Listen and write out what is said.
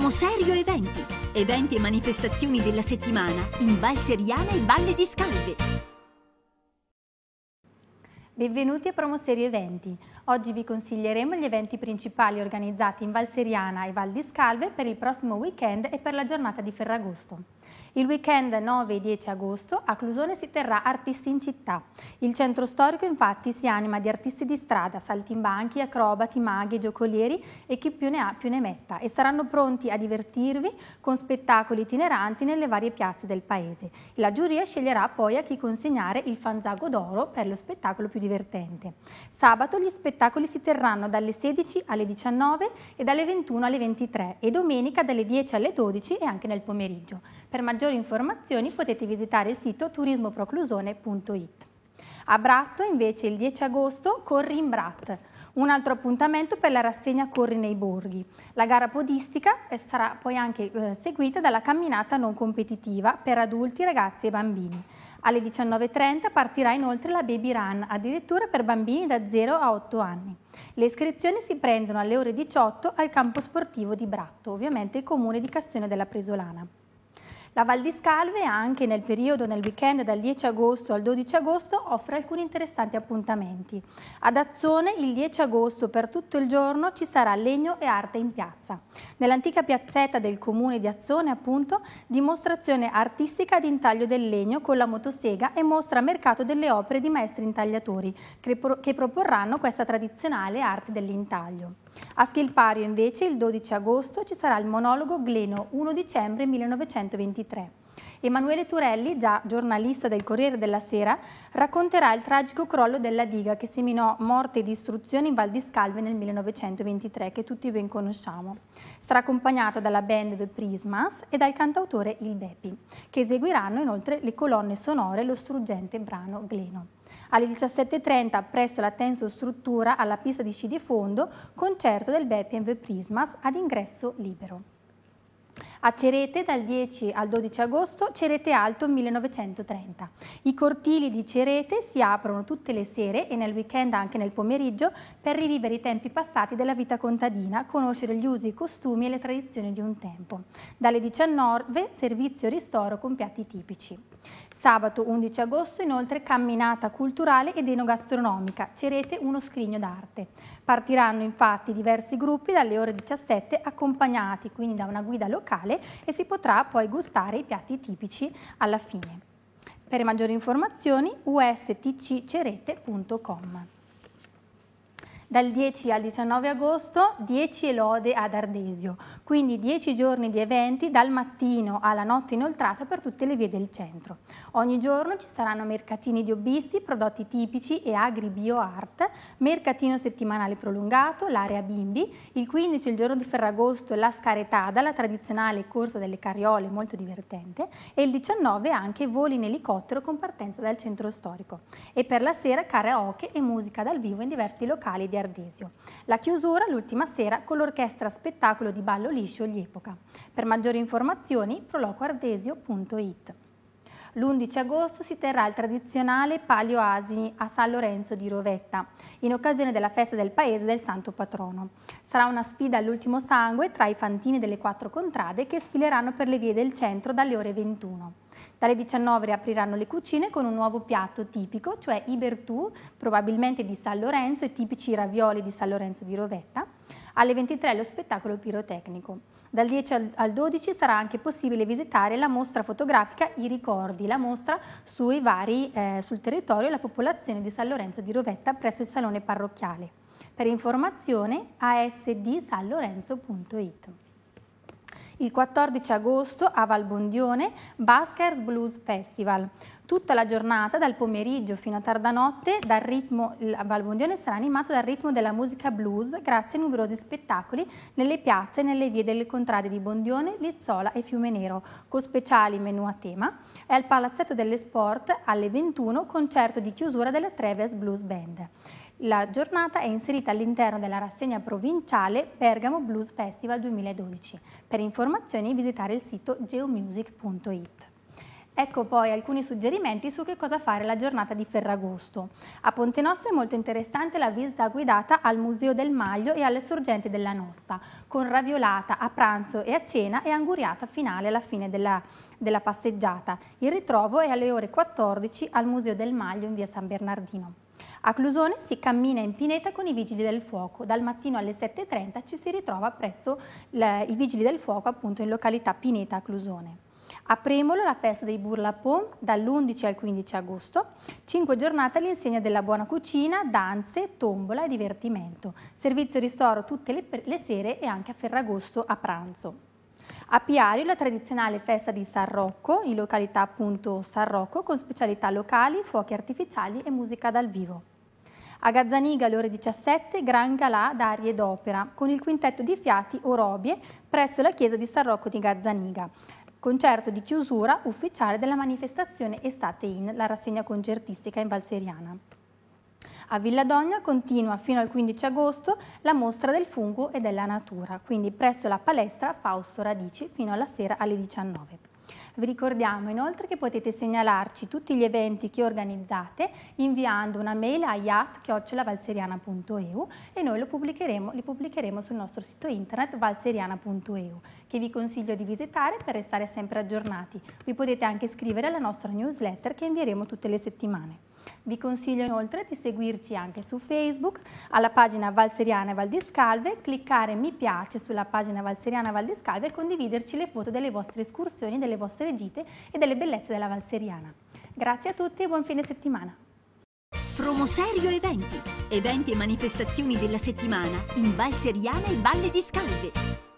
Promo Serio Eventi. Eventi e manifestazioni della settimana in Val Seriana e Valle di Scalve. Benvenuti a Promo Serio Eventi. Oggi vi consiglieremo gli eventi principali organizzati in Val Seriana e Val di Scalve per il prossimo weekend e per la giornata di Ferragosto. Il weekend 9 e 10 agosto a Clusone si terrà Artisti in città. Il centro storico infatti si anima di artisti di strada, saltimbanchi, acrobati, maghi, giocolieri e chi più ne ha più ne metta e saranno pronti a divertirvi con spettacoli itineranti nelle varie piazze del paese. La giuria sceglierà poi a chi consegnare il Fanzago d'Oro per lo spettacolo più divertente. Sabato gli spettacoli si terranno dalle 16 alle 19 e dalle 21 alle 23 e domenica dalle 10 alle 12 e anche nel pomeriggio. Per maggiori informazioni potete visitare il sito turismoproclusone.it. A Bratto invece il 10 agosto Corri in Brat, un altro appuntamento per la rassegna Corri nei Borghi. La gara podistica eh, sarà poi anche eh, seguita dalla camminata non competitiva per adulti, ragazzi e bambini. Alle 19.30 partirà inoltre la Baby Run, addirittura per bambini da 0 a 8 anni. Le iscrizioni si prendono alle ore 18 al campo sportivo di Bratto, ovviamente il comune di Cassione della Presolana. La Val di Scalve anche nel periodo, nel weekend dal 10 agosto al 12 agosto, offre alcuni interessanti appuntamenti. Ad Azzone il 10 agosto per tutto il giorno ci sarà legno e arte in piazza. Nell'antica piazzetta del comune di Azzone appunto dimostrazione artistica di intaglio del legno con la motosega e mostra mercato delle opere di maestri intagliatori che proporranno questa tradizionale arte dell'intaglio. A Schilpario invece il 12 agosto ci sarà il monologo Gleno 1 dicembre 1923. Emanuele Turelli, già giornalista del Corriere della Sera, racconterà il tragico crollo della diga che seminò morte e distruzione in Val di Scalve nel 1923, che tutti ben conosciamo. Sarà accompagnato dalla band The Prismas e dal cantautore Il Bepi, che eseguiranno inoltre le colonne sonore lo struggente brano Gleno. Alle 17.30 presso la Tenso Struttura alla pista di sci di fondo, concerto del Bepi and The Prismas ad ingresso libero. A Cerete dal 10 al 12 agosto Cerete Alto 1930. I cortili di Cerete si aprono tutte le sere e nel weekend anche nel pomeriggio per rivivere i tempi passati della vita contadina, conoscere gli usi, i costumi e le tradizioni di un tempo. Dalle 19 servizio ristoro con piatti tipici. Sabato 11 agosto inoltre camminata culturale ed enogastronomica, Cerete uno scrigno d'arte. Partiranno infatti diversi gruppi dalle ore 17 accompagnati quindi da una guida locale e si potrà poi gustare i piatti tipici alla fine. Per maggiori informazioni ustccerete.com dal 10 al 19 agosto 10 elode ad Ardesio, quindi 10 giorni di eventi dal mattino alla notte inoltrata per tutte le vie del centro. Ogni giorno ci saranno mercatini di hobbisti, prodotti tipici e agri bio art, mercatino settimanale prolungato, l'area bimbi, il 15 il giorno di Ferragosto la scaretada, la tradizionale corsa delle carriole molto divertente e il 19 anche voli in elicottero con partenza dal centro storico. E per la sera karaoke e musica dal vivo in diversi locali di Ardesio. La chiusura l'ultima sera con l'orchestra spettacolo di ballo liscio Gli Epoca. Per maggiori informazioni proloquoardesio.it. L'11 agosto si terrà il tradizionale Palio Asini a San Lorenzo di Rovetta, in occasione della festa del paese del Santo Patrono. Sarà una sfida all'ultimo sangue tra i fantini delle quattro contrade che sfileranno per le vie del centro dalle ore 21. Dalle 19 riapriranno le cucine con un nuovo piatto tipico, cioè i bertù, probabilmente di San Lorenzo e tipici ravioli di San Lorenzo di Rovetta. Alle 23 lo spettacolo pirotecnico. Dal 10 al 12 sarà anche possibile visitare la mostra fotografica I Ricordi, la mostra vari, eh, sul territorio e la popolazione di San Lorenzo di Rovetta presso il Salone Parrocchiale. Per informazione asdsanlorenzo.it. Il 14 agosto a Valbondione Baskers Blues Festival. Tutta la giornata, dal pomeriggio fino a tarda notte, ritmo, il Valbondione sarà animato dal ritmo della musica blues grazie a numerosi spettacoli nelle piazze e nelle vie delle contrade di Bondione, Lizzola e Fiume Nero, con speciali menù a tema, e al Palazzetto delle Sport alle 21 concerto di chiusura della Treves Blues Band. La giornata è inserita all'interno della rassegna provinciale Bergamo Blues Festival 2012. Per informazioni visitare il sito geomusic.it. Ecco poi alcuni suggerimenti su che cosa fare la giornata di Ferragosto. A Ponte Nostra è molto interessante la visita guidata al Museo del Maglio e alle sorgenti della Nosta, con raviolata a pranzo e a cena e anguriata finale alla fine della, della passeggiata. Il ritrovo è alle ore 14 al Museo del Maglio in via San Bernardino. A Clusone si cammina in pineta con i vigili del fuoco. Dal mattino alle 7.30 ci si ritrova presso le, i vigili del fuoco appunto in località Pineta a Clusone. A Premolo la festa dei Burlapon dall'11 al 15 agosto, cinque giornate all'insegna della buona cucina, danze, tombola e divertimento. Servizio ristoro tutte le, le sere e anche a Ferragosto a pranzo. A Piario la tradizionale festa di San Rocco, in località appunto San Rocco, con specialità locali, fuochi artificiali e musica dal vivo. A Gazzaniga alle ore 17, gran galà d'arie d'opera, con il quintetto di fiati Orobie presso la chiesa di San Rocco di Gazzaniga concerto di chiusura ufficiale della manifestazione Estate In, la rassegna concertistica in Valseriana. A Villa Dogna continua fino al 15 agosto la mostra del fungo e della natura, quindi presso la palestra Fausto Radici fino alla sera alle 19. Vi ricordiamo inoltre che potete segnalarci tutti gli eventi che organizzate inviando una mail a iat.valseriana.eu e noi pubblicheremo, li pubblicheremo sul nostro sito internet valseriana.eu che vi consiglio di visitare per restare sempre aggiornati. Vi potete anche iscrivere alla nostra newsletter che invieremo tutte le settimane. Vi consiglio inoltre di seguirci anche su Facebook, alla pagina Valseriana Val di Scalve, cliccare mi piace sulla pagina Valseriana Val di Scalve e condividerci le foto delle vostre escursioni, delle vostre gite e delle bellezze della Valseriana. Grazie a tutti e buon fine settimana! Promoserio Eventi, eventi e manifestazioni della settimana in Val e Valle di Scalve.